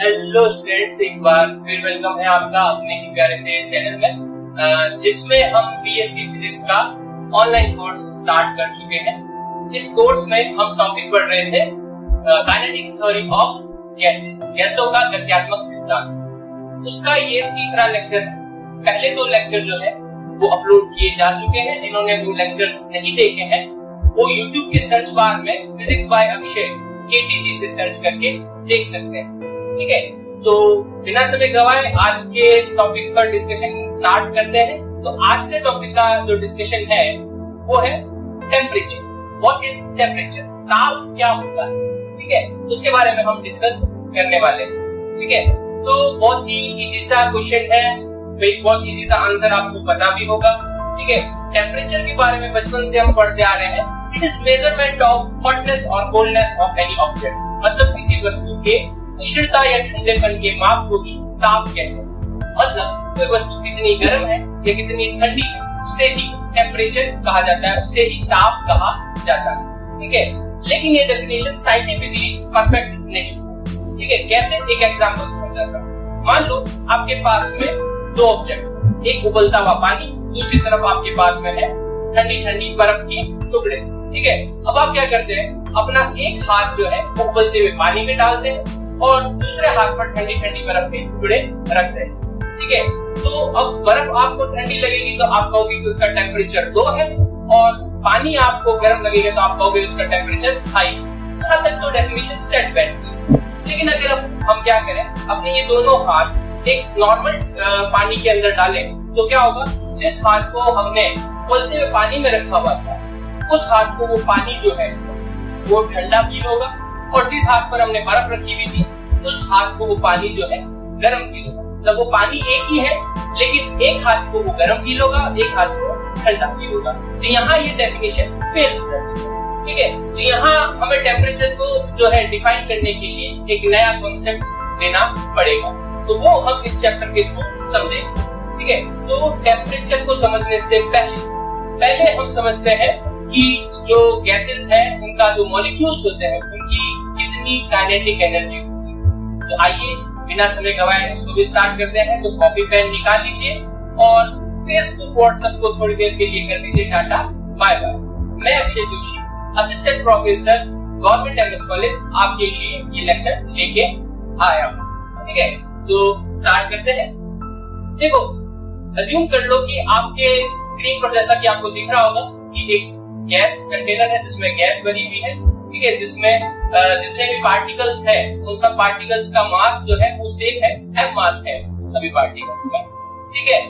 Hello students एक बार फिर welcome है आपका अपने ही प्यारे से चैनल में जिसमें हम बीएससी फिजिक्स का ऑनलाइन कोर्स स्टार्ट कर चुके हैं। इस कोर्स में हम टॉपिक पढ़ रहे थे काइनेटिक थ्योरी ऑफ़ गैसेस गैसों का गत्यात्मक सिद्धांत। उसका ये तीसरा लेक्चर है। पहले दो लेक्चर जो है, वो अपलोड किए जा चुके हैं, जिन्होंने वो लेक्चर्स नहीं देखे हैं। वो यूट्यूब के सर्च बार में फिजिक्स बाय अक्षय केटीजी से सर्च करके देख सकते हैं। ठीक है? तो बिना समय गवाए आज के टॉपिक पर डिस्कशन स्टार्ट करते हैं। तो आज के टॉपिक का जो डिस्कशन है, वो है टेम्परेचर व्हाट इज़ टेम्परेचर ताप क्या होता है? ठीक है? उसके बारे में हम डिस्कस करने वाले हैं। ठीक है? तो बहुत ही इजी सा क्वेश्चन है। बहुत इजी सा आंसर आपको पता भी होगा। ठीक है? टेम्परेचर के बारे में बचपन से हम पढ़ते आ रहे हैं। It is measurement of hotness और कोल्डनेस ऑफ़ एनी ऑब्जेक्ट मतलब किसी वस्तु के उष्णता या ठंडेपन के माप को ही ताप कहते हैं। मतलब कोई वस्तु कितनी गर्म है या कितनी ठंडी उसे ही टेम्परेचर कहा जाता है, उसे ही ताप कहा जाता है। ठीक है? लेकिन ये डेफिनेशन साइंटिफिकली परफेक्ट नहीं ठीक है? कैसे? एक एग्ज़ाम्पल से समझाता मान लो, आपके पास में दो ऑब्जेक्ट एक उबलता हुआ पानी, दूसरी तरफ़ आपके पास में है ठंडी ठंडी बर्फ़ की टुकड़े। ठीक है? अब आप क्या करते हैं? अपना एक हाथ जो है उबलते हुए पानी में डालते हैं। और दूसरे हाथ पर ठंडी ठंडी बर्फ़ के टुकड़े रख दें ठीक है? तो अब बर्फ़ आपको ठंडी लगेगी तो आप कहोगे कि उसका टेम्परेचर दो है और पानी आपको गर्म लगेगा तो आप कहोगे उसका टेम्परेचर हाई यहाँ तक तो डेफिनेशन सेट बैठती लेकिन अगर हम क्या करें? अपने ये दोनों हाथ एक नॉर्मल पानी के अंदर डालें तो क्या होगा? जिस हाथ को हमने बोलते हुए पानी में रखा हुआ था, उस हाथ को वो पानी जो है, वो ठंडा फील होगा। और जिस हाथ पर हमने बर्फ़ रखी हुई थी उस हाथ को वो पानी जो है, गर्म फील होगा। मतलब वो पानी एक ही है, लेकिन एक हाथ को वो गर्म फील होगा, एक हाथ को ठंडा फील होगा। तो यहाँ ये डेफिनेशन फेल हो जाती है। ठीक है? तो यहाँ हमें टेम्परेचर को जो है डिफाइन करने के लिए एक नया कॉन्सेप्ट देना पड़ेगा। तो वो हम इस चैप्टर के थ्रू समझेंगे। ठीक है? तो टेम्परेचर को समझने से पहले पहले हम समझते हैं कि जो गैसेस है, उनका जो मॉलिक्यूल्स होते हैं, उनकी कितनी काइनेटिक एनर्जी होती है तो आइए, बिना समय गवाए इसको भी स्टार्ट करते हैं। तो कॉपी पेन निकाल लीजिए और फेसबुक व्हाट्सएप को थोड़ी देर के लिए कर दीजिए टाटा बाय बाय मैं Akshay Joshi assistant professor government MS college आपके लिए ये लेक्चर लेके आया हूँ। ठीक है? तो स्टार्ट करते हैं। देखो अज्यूम कर लो कि आपके स्क्रीन पर जैसा कि आपको दिख रहा होगा कि एक गैस कंटेनर है जिसमें गैस भरी हुई है। ठीक है, जिसमें जितने भी पार्टिकल्स है, उन सब पार्टिकल्स का मास जो है वो सेम है एम मास है सभी पार्टिकल्स का। ठीक है?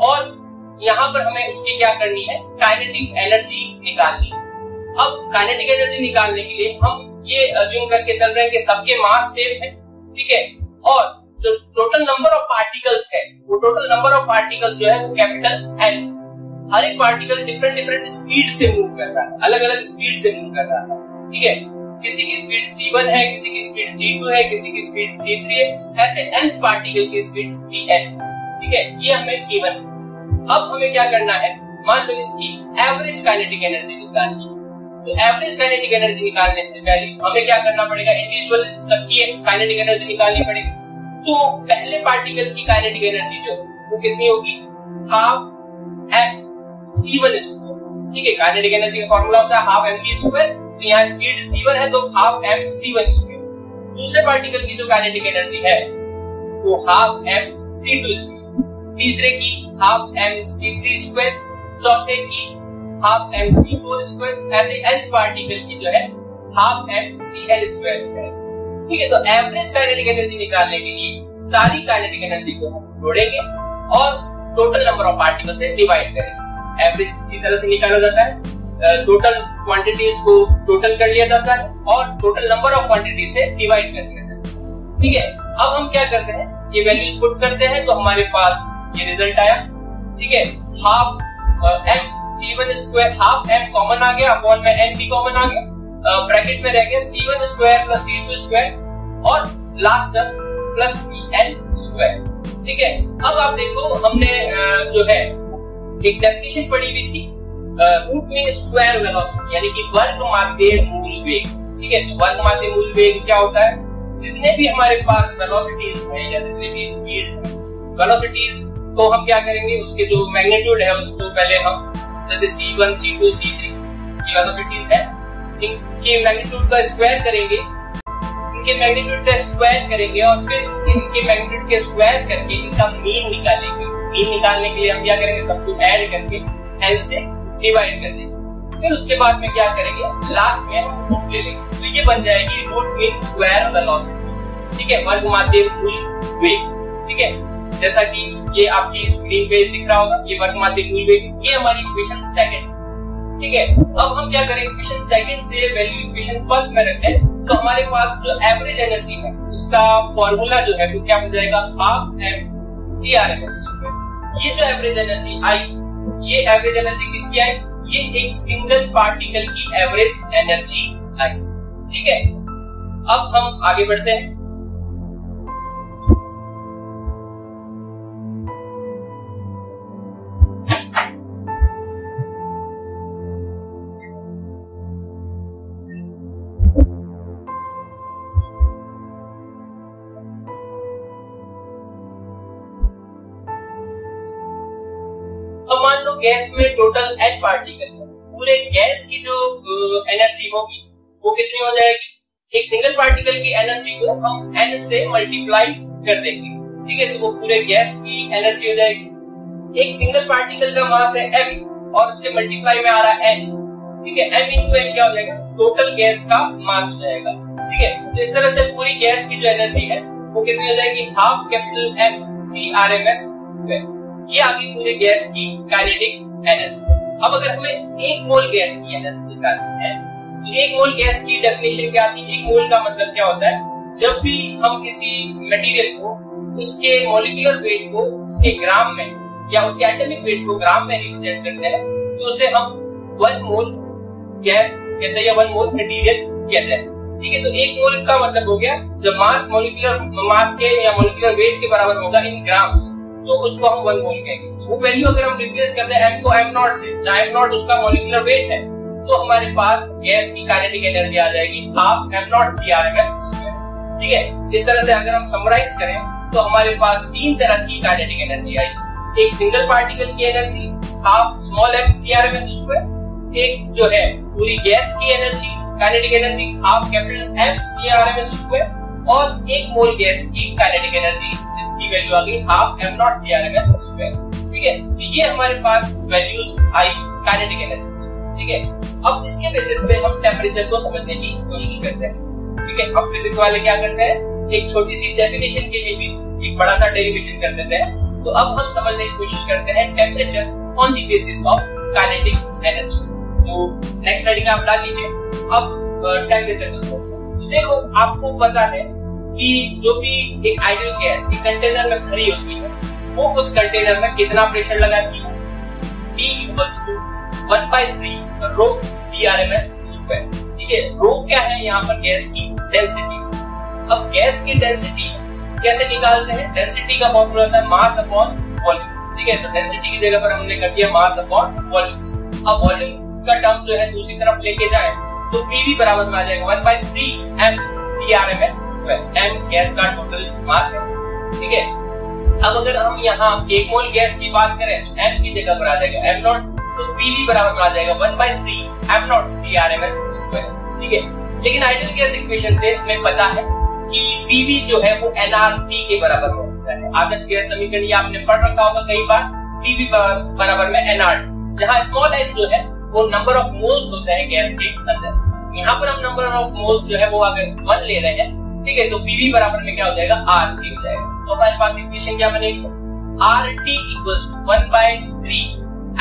और यहाँ पर हमें उसकी क्या करनी है? काइनेटिक एनर्जी निकालनी अब काइनेटिक एनर्जी निकालने के लिए हम ये अज्यूम करके चल रहे हैं कि सबके मास सेम है। ठीक है? और जो टोटल नंबर ऑफ़ पार्टिकल्स है, वो टोटल नंबर ऑफ़ पार्टिकल्स जो है वो कैपिटल एन हर एक पार्टिकल डिफरेंट डिफरेंट स्पीड से मूव कर रहा है अलग अलग स्पीड से मूव कर रहा है। ठीक है? किसी की स्पीड c1 है, किसी की स्पीड c2 है, किसी की स्पीड c3 है, ऐसे nth पार्टिकल की स्पीड cn ठीक है? ये हमें गिवन अब हमें क्या करना है? मान लो इसकी एवरेज काइनेटिक एनर्जी निकालनी तो एवरेज काइनेटिक एनर्जी निकालने से पहले हमें क्या करना पड़ेगा? इंडिविजुअल सबकी काइनेटिक एनर्जी निकालनी पड़ेगी। तो पहले पार्टिकल की काइनेटिक एनर्जी जो वो कितनी होगी? Half M C one square ठीक है? काइनेटिक एनर्जी का फॉर्मूला होता है हाफ़ एम वी स्क्वायर तो यहाँ स्पीड सी वन है तो half M C one square दूसरे पार्टिकल की जो काइनेटिक एनर्जी है, वो half M C two square तीसरे की half M C three square चौथे की half M C four square ऐसे nth पार्टिकल की जो है half M C L square है। ठीक है तो एवरेज काइनेटिक एनर्जी निकालने के लिए सारी काइनेटिक एनर्जी को हम जोड़ेंगे और टोटल नंबर ऑफ़ पार्टिकल से डिवाइड करेंगे। एवरेज इसी तरह से निकाला जाता है। टोटल क्वांटिटीज को टोटल कर लिया जाता है और टोटल नंबर ऑफ़ क्वांटिटी से डिवाइड कर दिया जाता है। ठीक है? अब हम क्या करते हैं? ये वैल्यूज़ पुट करते हैं तो हमारे पास ये रिज़ल्ट आया। ठीक है? Half M C one square half M common आ गया अपॉन में एन भी कॉमन आ गया। ब्रैकेट में रह गया C one square plus C two square और last term plus C N square ठीक है? अब आप देखो, हमने जो है, एक डेफिनेशन पढ़ी हुई थी। रूट मीन स्क्वायर वेलोसिटी यानी कि वर्ग माध्य मूल वेग। ठीक है? तो वर्ग माध्य मूल वेग क्या होता है? जितने भी हमारे पास वेलोसिटीज है या जितने भी स्पीड वेलोसिटीज को हम क्या करेंगे? उसके जो मैग्नीट्यूड है, उसको पहले हम, जैसे C one C two C three ये वेलोसिटीज है, इनके मैग्नीट्यूड का स्क्वायर करेंगे। इनके मैग्नीट्यूड का स्क्वायर करेंगे और फिर इनके मैग्नीट्यूड के स्क्वायर करके इनका मीन निकालेंगे। मीन निकालने के लिए हम क्या करेंगे? सबको ऐड करके एल से डिवाइड कर देंगे। फिर उसके बाद में क्या करेंगे? लास्ट में हम रूट ले लेंगे। तो ये बन जाएगी रूट मीन स्क्वायर वेलोसिटी ठीक है? वर्ग माध्य मूल वेग। ठीक है? जैसा कि ये आपकी स्क्रीन पे दिख रहा होगा, ये वर्ग माध्य मूल वेग। ये हमारी इक्वेशन सेकंड ठीक है? अब हम क्या करें इक्वेशन सेकंड से वैल्यू इक्वेशन फ़र्स्ट में रखते हैं। तो हमारे पास जो एवरेज एनर्जी है, उसका फॉर्मूला जो है वो क्या हो जाएगा? Half M C R M S ये जो एवरेज एनर्जी आई ये एवरेज एनर्जी किसकी आई? ये एक सिंगल पार्टिकल की एवरेज एनर्जी आई। ठीक है? अब हम आगे बढ़ते हैं। गैस में टोटल एन पार्टिकल है। पूरे गैस की जो एनर्जी होगी, वो कितनी हो जाएगी? एक सिंगल पार्टिकल की एनर्जी को हम एन से मल्टीप्लाई कर देंगे। ठीक है तो वो पूरे गैस की एनर्जी हो जाएगी। एक सिंगल पार्टिकल का मास है एम और उसके मल्टीप्लाई में आ रहा है एन ठीक है? एम इंटू एन क्या हो जाएगा? टोटल गैस का मास हो जाएगा। ठीक है? तो इस तरह से पूरी गैस की जो एनर्जी है, वो कितनी हो जाएगी? Half capital M C R M S square ये आ गई पूरे गैस की काइनेटिक एनर्जी अब अगर हमें एक मोल गैस की एनर्जी निकालनी है तो एक मोल गैस की डेफिनेशन क्या आती है? एक मोल का मतलब क्या होता है? जब भी हम किसी मटेरियल को, उसके मोलिकुलर वेट को, उसके ग्राम में, या उसके एटॉमिक वेट को ग्राम में रिप्रेजेंट करते हैं तो उसे हम वन मोल गैस कहते हैं, या वन मोल मटेरियल कहते हैं। ठीक है तो एक मोल का मतलब हो गया जब मास मोलिकुलर मास के या मोलिकुलर वेट के बराबर होगा इन ग्राम्स तो उसको हम वन मोल कहेंगे। वो वैल्यू अगर हम रिप्लेस करते हैं एम को एम नॉट से, जहाँ एम नॉट उसका मोलिकुलर वेट है तो हमारे पास गैस की काइनेटिक एनर्जी आ जाएगी half M naught C R M S ठीक है? इस तरह से अगर हम समराइज करें तो हमारे पास तीन तरह की काइनेटिक एनर्जी आई। एक सिंगल पार्टिकल की energy half small M C R M S square एक जो है, पूरी गैस की energy kinetic energy half capital M C R M S square और एक मोल गैस की काइनेटिक एनर्जी जिसकी वैल्यू आ गई half M naught C R M S square ठीक है? तो ये हमारे पास वैल्यूज़ आई काइनेटिक एनर्जी ठीक है? अब इसके बेसिस पे हम टेम्परेचर को समझने की कोशिश करते हैं। ठीक है? अब फिजिक्स वाले क्या करते हैं? एक छोटी सी डेफिनेशन के लिए भी एक बड़ा सा डेरिवेशन कर देते हैं। तो अब हम समझने की कोशिश करते हैं temperature on the basis of kinetic energy तो नेक्स्ट स्लाइड आप डाल लीजिए। अब टेम्परेचर को समझते हैं। देखो, आपको पता है कि जो भी एक आइडियल गैस एक कंटेनर में भरी होती है, वो उस कंटेनर में कितना प्रेशर लगाती है? T equals to one by three rho C R M S square ठीक है? रो क्या है यहाँ पर गैस की डेंसिटी अब गैस की डेंसिटी कैसे निकालते हैं? डेंसिटी का फॉर्मूला होता है मास अपॉन वॉल्यूम ठीक है? तो डेंसिटी की जगह पर हमने कर दिया मास अपॉन वॉल्यूम अब वॉल्यूम का टर्म जो है दूसरी तरफ़ लेके जाए। तो पीवी बराबर में आ जाएगा। One by three M C R M S square M gas का टोटल मास है। ठीक है? अब अगर हम यहाँ एक मोल गैस की बात करें तो एम की जगह पर आ जाएगा एम नॉट तो पीवी बराबर में आ जाएगा one by three M naught C R M S square ठीक है? लेकिन आइडियल गैस इक्वेशन से हमें पता है कि पीवी जो है वो एनआरटी के बराबर में होता है। आदर्श गैस समीकरण ये आपने पढ़ रखा होगा कई बार। पीवी बराबर में एनआरटी जहाँ स्मॉल एन जो है, वो नंबर ऑफ़ मोल्स होते हैं गैस के अंदर। यहाँ पर हम नंबर ऑफ़ मोल्स जो है वो अगर वन ले रहे हैं। ठीक है तो पीवी बराबर में क्या हो जाएगा? आर टी हो जाएगा। तो हमारे पास इक्वेशन क्या बनेगी? R T equals to one by three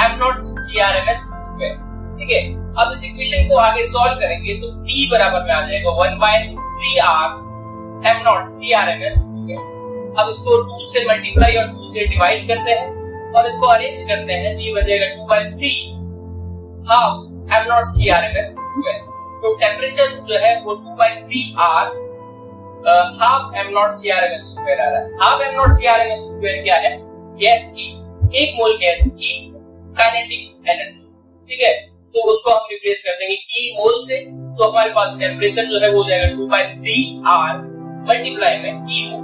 M naught C R M S square ठीक है, अब इस इक्वेशन को आगे सॉल्व करेंगे तो टी बराबर में आ जाएगा one by three R M naught C R M S square अब इसको टू से मल्टीप्लाई और टू से डिवाइड करते हैं और इसको अरेंज करते हैं। तो ये बन जाएगा two by three half M naught C R M S square तो टेम्परेचर जो है वो two by three R half M naught C R M S square आ रहा है। Half M naught C R M S square क्या है? Gas की एक मोल गैस की काइनेटिक एनर्जी ठीक है? तो उसको हम रिप्लेस कर देंगे ई मोल से। तो हमारे पास टेम्परेचर जो है वो हो जाएगा two by three R multiply में ई हो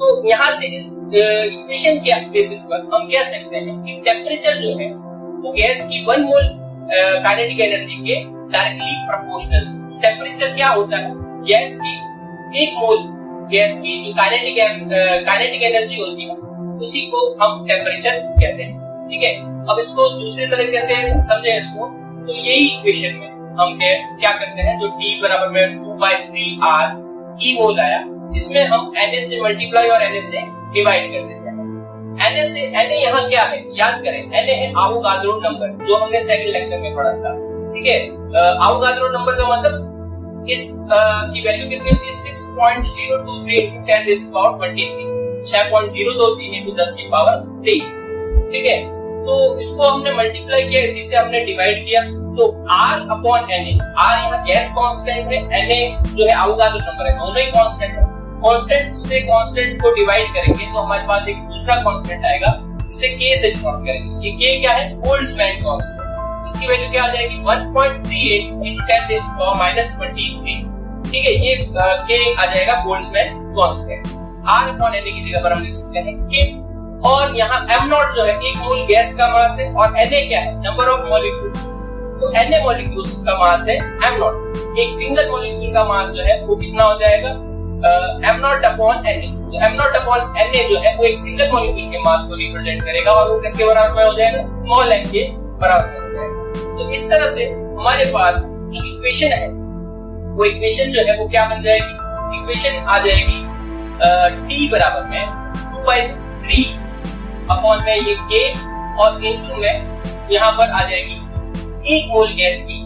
तो यहाँ से इस इक्वेशन के बेसिस पर हम कह सकते हैं कि टेम्परेचर जो है वो गैस की वन मोल काइनेटिक एनर्जी के डायरेक्टली प्रोपोर्शनल टेम्परेचर क्या होता है? गैस की एक मोल गैस की जो काइनेटिक काइनेटिक एनर्जी होती है, उसी को हम टेम्परेचर कहते हैं. ठीक है? अब इसको दूसरे तरीके से समझे इसको तो यही इक्वेशन में हम क्या करते हैं, जो टी बराबर में two by three R E mole आया, इसमें हम एन से मल्टीप्लाई और एन से डिवाइड कर देते हैं. एन से एन यहाँ क्या है? याद करें एन है आवोगाद्रो नंबर जो हमने सेकंड लेक्चर में पढ़ा था. ठीक है? आवोगाद्रो नंबर का मतलब इस की वैल्यू कितनी होती है? Six point zero two three into ten is power twenty three छह पॉइंट ज़ीरो दो तीन इंटू दस की पावर तेईस। ठीक है? तो इसको हमने मल्टीप्लाई किया, इसी से हमने डिवाइड किया। तो R upon N A R यहाँ गैस कांस्टेंट है एन ए जो है आवोगाद्रो नंबर है, दोनों ही कांस्टेंट है। कांस्टेंट से कांस्टेंट को डिवाइड करेंगे तो हमारे पास एक दूसरा कांस्टेंट आएगा, जिसे के से डिनोट करेंगे। ये के क्या है? बोल्ट्जमैन कांस्टेंट इसकी वैल्यू क्या आ जाएगी? 1.38 into 10 raised to power minus 23 ठीक है, ये के आ जाएगा Boltzmann constant R upon N की जगह पर हम लिख सकते हैं के और यहाँ एम नॉट जो है एक मोल गैस का मास है और एन क्या है? नंबर ऑफ़ मॉलिक्यूल्स तो एन मॉलिक्यूल्स का मास है एम नॉट एक सिंगल मॉलिक्यूल का मास जो है, वो कितना हो जाएगा? M naught upon N A M naught upon N जो है, वो एक सिंगल मॉलिक्यूल के मास को रिप्रेजेंट करेगा और वो किसके बराबर में हो जाएगा? स्मॉल एन के बराबर तो इस तरह से हमारे पास जो इक्वेशन है। वो इक्वेशन जो है, वो क्या बन जाएगी? इक्वेशन आ जाएगी टी बराबर में टू बाई थ्री अपॉन में ये के और इनटू में यहाँ पर आ जाएगी एक मोल गैस की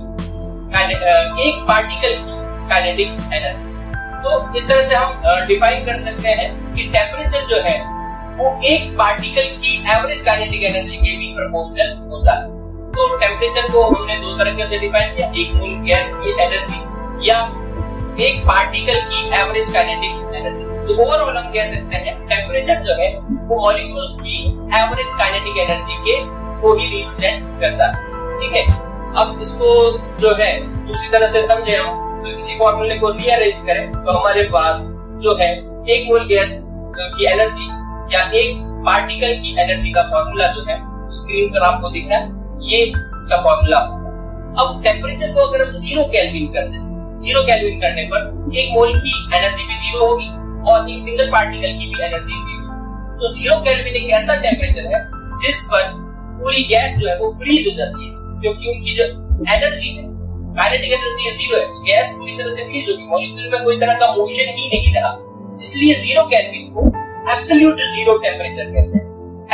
एक पार्टिकल की काइनेटिक एनर्जी तो इस तरह से हम डिफाइन कर सकते हैं कि टेम्परेचर जो है, वो एक पार्टिकल की एवरेज काइनेटिक एनर्जी के भी प्रोपोर्शनल होता है। तो टेम्परेचर को हमने दो तरीके से डिफाइन किया, एक मूल गैस की एनर्जी या एक पार्टिकल की एवरेज काइनेटिक एनर्जी तो ओवरऑल हम कह सकते हैं टेम्परेचर जो है, वो मॉलिक्यूल्स की एवरेज काइनेटिक एनर्जी के को ही रिप्रेजेंट करता है। ठीक है? अब इसको जो है दूसरी तरह से समझे हम तो किसी फॉर्मूले को रीअरेंज करें तो हमारे पास जो है, एक मोल गैस की एनर्जी या एक पार्टिकल की एनर्जी का फॉर्मूला जो है स्क्रीन पर आपको दिख रहा है। ये इसका फॉर्मूला अब टेम्परेचर को अगर हम ज़ीरो कैलविन कर दें ज़ीरो कैलविन करने पर एक मोल की एनर्जी भी ज़ीरो होगी और एक सिंगल पार्टिकल की भी एनर्जी ज़ीरो तो ज़ीरो कैलविन एक ऐसा टेम्परेचर है जिस पर पूरी गैस जो है वो फ्रीज हो जाती है, क्योंकि उनकी जो एनर्जी है काइनेटिक एनर्जी ज़ीरो है। गैस पूरी तरह से फ्रीज होगी मॉलिक्यूल में कोई तरह का मोशन ही नहीं रहा। इसलिए ज़ीरो केल्विन को एब्सोल्यूट ज़ीरो टेम्परेचर कहते हैं।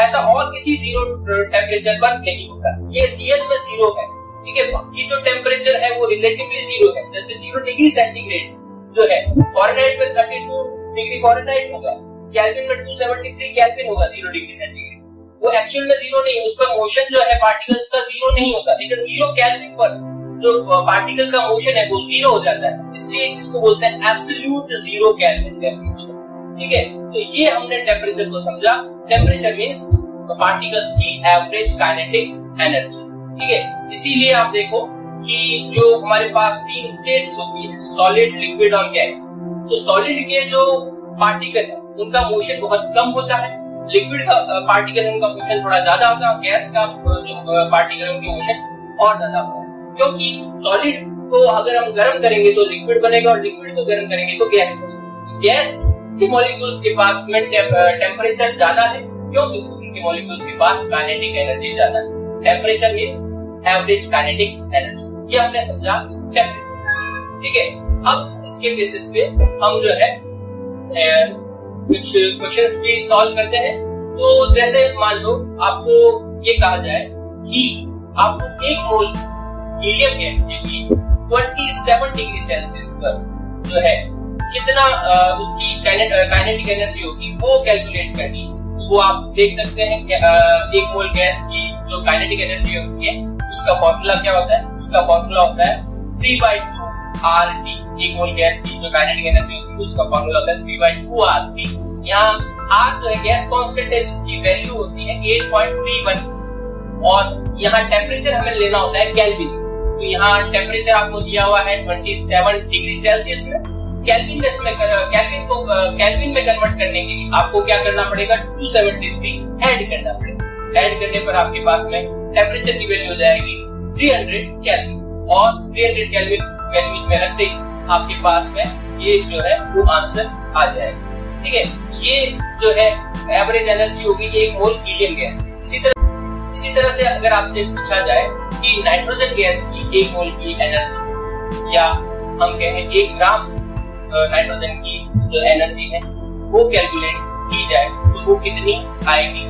ऐसा और किसी ज़ीरो टेम्परेचर पर नहीं होता ये रियल में ज़ीरो है। ठीक है? बाकी जो टेम्परेचर है, वो रिलेटिवली ज़ीरो है। जैसे ज़ीरो डिग्री सेंटीग्रेड जो है फॉरेनहाइट में थर्टी टू डिग्री फॉरेनहाइट होगा कैल्विन में टू सेवेंटी थ्री कैल्विन होगा ज़ीरो डिग्री सेंटीग्रेड वो एक्चुअल में ज़ीरो नहीं, उस पर मोशन जो है पार्टिकल्स का ज़ीरो नहीं होता लेकिन ज़ीरो कैल्विन पर जो पार्टिकल का मोशन है, वो ज़ीरो हो जाता है। इसलिए इसको बोलते हैं एब्सोल्यूट ज़ीरो कैलविन टेम्परेचर ठीक है? तो ये हमने टेम्परेचर को समझा। टेम्परेचर मीन्स पार्टिकल्स की एवरेज काइनेटिक एनर्जी ठीक है? इसीलिए आप देखो कि जो हमारे पास तीन स्टेट्स होती है सॉलिड लिक्विड और गैस तो सॉलिड के जो पार्टिकल है, उनका मोशन बहुत कम होता है। लिक्विड का पार्टिकल उनका मोशन थोड़ा ज़्यादा होता है गैस का जो पार्टिकल उनके मोशन और ज़्यादा होता है। क्योंकि सॉलिड को अगर हम गर्म करेंगे तो लिक्विड बनेगा और लिक्विड को गर्म करेंगे तो गैस बनेगा। गैस के मॉलिक्यूल्स के पास में टेम्परेचर ज़्यादा है। क्योंकि उनके मॉलिक्यूल्स के पास काइनेटिक एनर्जी ज़्यादा है। Temperature means average kinetic energy ये हमने समझा टेम्परेचर ठीक है? अब इसके बेसिस पे हम जो है कुछ क्वेश्चंस भी सॉल्व करते हैं। तो जैसे मान लो, आपको ये कहा जाए कि आपको एक मोल हीलियम गैस के लिए 27 डिग्री सेल्सियस पर जो है कितना उसकी काइनेटिक एनर्जी होगी, वो कैलकुलेट करनी। है वो आप देख सकते हैं एक मोल गैस की जो काइनेटिक एनर्जी होती है, उसका फॉर्मूला क्या होता है? उसका फॉर्मूला होता है three by two R T एक मोल गैस की जो काइनेटिक एनर्जी होती है, उसका फॉर्मूला होता है three by two R T यहाँ आर जो है गैस कॉन्स्टेंट है, जिसकी वैल्यू होती है एट पॉइंट थ्री वन और यहाँ टेम्परेचर हमें लेना होता है कैलविन तो यहाँ टेम्परेचर आपको दिया हुआ है 27 डिग्री सेल्सियस में। कैलविन में कैलविन को कैलविन में कन्वर्ट करने के लिए आपको क्या करना पड़ेगा? 273 ऐड करना पड़ेगा। ऐड करने पर आपके पास में टेम्परेचर की वैल्यू हो जाएगी 300 कैलविन और 300 कैलविन वैल्यू इसमें रखते ही आपके पास में ये जो है, वो आंसर आ जाएगा। ठीक है? ये जो है एवरेज एनर्जी होगी, ये एक मोल हीलियम गैस इसी तरह इसी तरह से अगर आपसे पूछा जाए कि नाइट्रोजन गैस की एक मोल की एनर्जी या हम कहें एक ग्राम नाइट्रोजन की जो एनर्जी है, वो कैलकुलेट की जाए तो वो कितनी आएगी।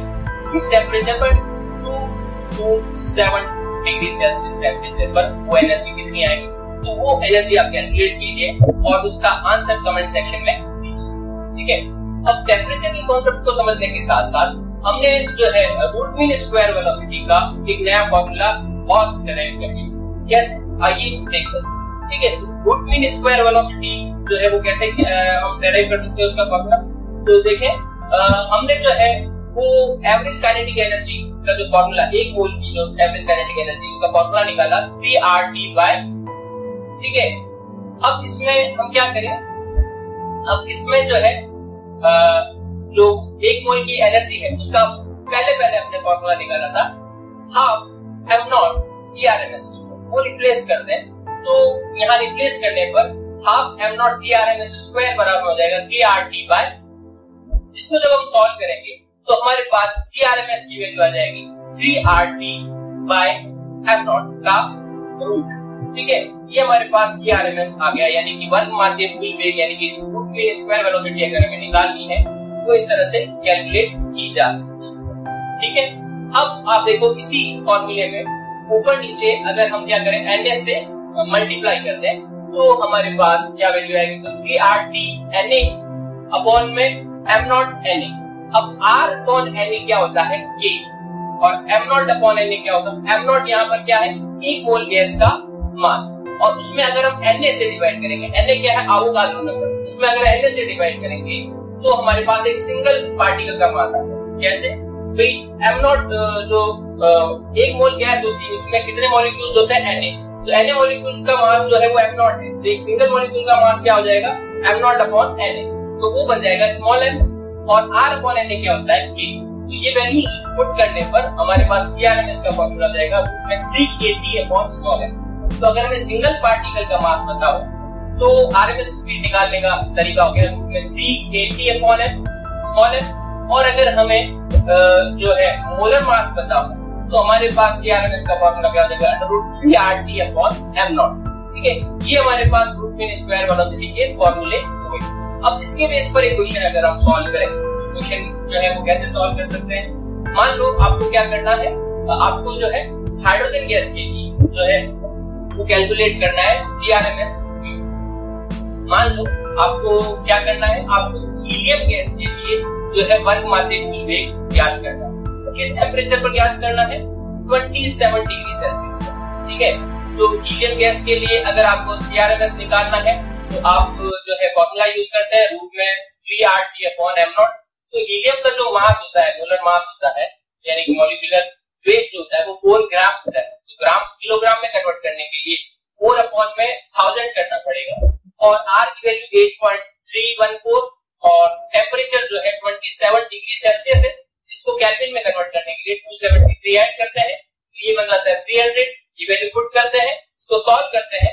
इस टेम्परेचर पर two two seven degree Celsius temperature पर वो एनर्जी कितनी आएगी? तो वो एनर्जी आप कैलकुलेट कीजिए और उसका आंसर कमेंट सेक्शन में दीजिए। ठीक है? अब टेम्परेचर के कॉन्सेप्ट को समझने के साथ साथ हमने जो है रूट मीन स्क्वायर वेलोसिटी का एक नया फॉर्मूला और डेराइव कर लिया कैसे आइए देखते हैं। ठीक है रूट मीन स्क्वायर वेलोसिटी जो है वो कैसे हम डेराइव कर सकते हैं उसका फॉर्मूला तो देखें हमने जो है, वो एवरेज काइनेटिक एनर्जी का जो फॉर्मूला एक मोल की जो एवरेज काइनेटिक एनर्जी उसका फॉर्मूला निकाला थ्री आर टी बाय ठीक है? अब इसमें हम क्या करें? अब इसमें जो है जो एक मोल की एनर्जी है, उसका पहले पहले हमने फॉर्मूला निकाला था half M naught C R M S वो रिप्लेस कर दें। तो यहाँ रिप्लेस करने पर half M naught C R M S square बराबर हो जाएगा थ्री आर टी बाय इसको जब हम सॉल्व करेंगे तो हमारे पास सी आर एम एस की वैल्यू आ जाएगी three R T by M naught का रूट ठीक है? ये हमारे पास सी आर एम एस आ गया, यानी कि वर्ग माध्यम कुल वेग, यानी कि रूट मीन स्क्वायर वेलोसिटी अगर हमें निकालनी है तो इस तरह से कैलकुलेट की जा सकती है। ठीक है? अब आप देखो इसी फॉर्मूले में ऊपर नीचे अगर हम क्या करें एन एस से मल्टीप्लाई कर दें तो हमारे पास क्या वैल्यू आएगी? तो three R T N A upon में एम नॉट एन ए अब आर अपॉन एन ए क्या होता है? के और M naught upon N A क्या होता है? एम नॉट यहाँ पर क्या है? एक मोल गैस का मास और उसमें अगर हम एन ए से डिवाइड करेंगे एन ए क्या है? आवोगाद्रो नंबर उसमें अगर एन ए से डिवाइड करेंगे तो हमारे पास एक सिंगल पार्टिकल का मास आता है। कैसे? भाई एम नॉट जो एक मोल गैस होती है, उसमें कितने मॉलिक्यूल्स होते हैं? एन ए तो एन ए मॉलिक्यूल का मास जो है वो एम नॉट है। तो एक सिंगल मॉलिक्यूल का मास क्या हो जाएगा? M naught upon N A तो वो बन जाएगा स्मॉल एम और आर अपॉन एन ए क्या होता है? के तो ये वैल्यूज़ पुट करने पर हमारे पास सी आर एम एस का फॉर्मूला जाएगा three K T upon small M तो अगर हमें सिंगल पार्टिकल का मास पता हो तो आरएमएस स्पीड निकालने का तरीका हो गया रूट में three K T upon M small M और अगर हमें जो है मोलर मास पता हो तो हमारे पास सी आर एम एस का फॉर्मूला क्या हो जाएगा under root three R T upon M naught ठीक है? ये हमारे पास रूट मीन स्क्वायर वेलोसिटी के फॉर्मूले हुए। अब इसके बेस पर एक क्वेश्चन अगर हम सॉल्व करें क्वेश्चन जो है वो कैसे सॉल्व कर सकते हैं? मान लो आपको क्या करना है? आपको जो है हाइड्रोजन गैस के लिए जो है वो कैलकुलेट करना है सीआरएमएस स्पीड मान लो आपको क्या करना है? आपको हीलियम गैस के लिए जो है वर्ग माध्य वेग ज्ञात करना है। किस टेम्परेचर पर ज्ञात करना है? 27 डिग्री सेल्सियस पर। ठीक है? तो हीलियम गैस के लिए अगर आपको सीआरएमएस निकालना है तो आप जो है फॉर्मूला यूज़ करते हैं रूट में three R T upon M not तो हीलियम का जो मास होता है मोलर मास होता है, यानी कि मॉलिकुलर वेट जो होता है, वो फोर ग्राम होता है। तो ग्राम किलोग्राम में कन्वर्ट करने के लिए फोर अपॉन में थाउज़ेंड करना पड़ेगा। और आर की value eight point three one four और टेम्परेचर जो है ट्वेंटी सेवन डिग्री सेल्सियस है। इसको कैल्विन में कन्वर्ट करने के लिए टू सेवेंटी थ्री एड करते हैं। तो ये बन जाता है थ्री हंड्रेड ये वैल्यू पुट करते हैं, इसको सॉल्व करते हैं।